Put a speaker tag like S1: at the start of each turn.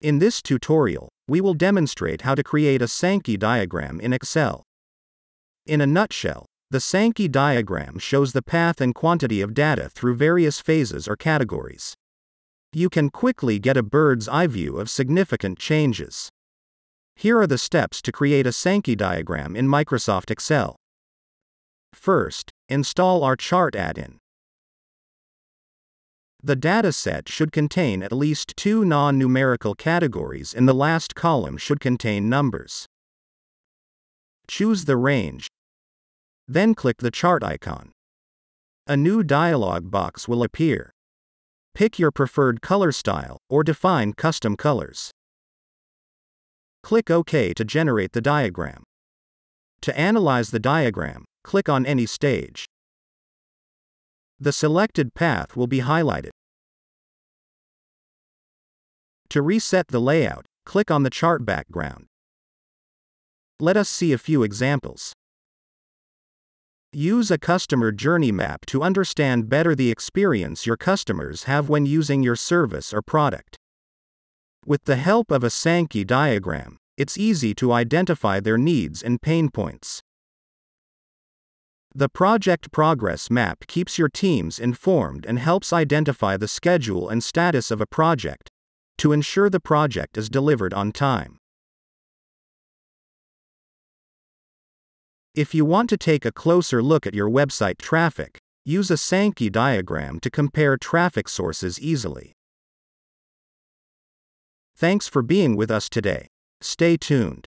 S1: In this tutorial, we will demonstrate how to create a Sankey diagram in Excel. In a nutshell, the Sankey diagram shows the path and quantity of data through various phases or categories. You can quickly get a bird's eye view of significant changes. Here are the steps to create a Sankey diagram in Microsoft Excel. First, install our chart add-in. The dataset should contain at least two non-numerical categories and the last column should contain numbers. Choose the range. Then click the chart icon. A new dialog box will appear. Pick your preferred color style, or define custom colors. Click OK to generate the diagram. To analyze the diagram, click on any stage. The selected path will be highlighted. To reset the layout, click on the chart background. Let us see a few examples. Use a customer journey map to understand better the experience your customers have when using your service or product. With the help of a Sankey diagram, it's easy to identify their needs and pain points. The project progress map keeps your teams informed and helps identify the schedule and status of a project to ensure the project is delivered on time. If you want to take a closer look at your website traffic, use a Sankey diagram to compare traffic sources easily. Thanks for being with us today. Stay tuned.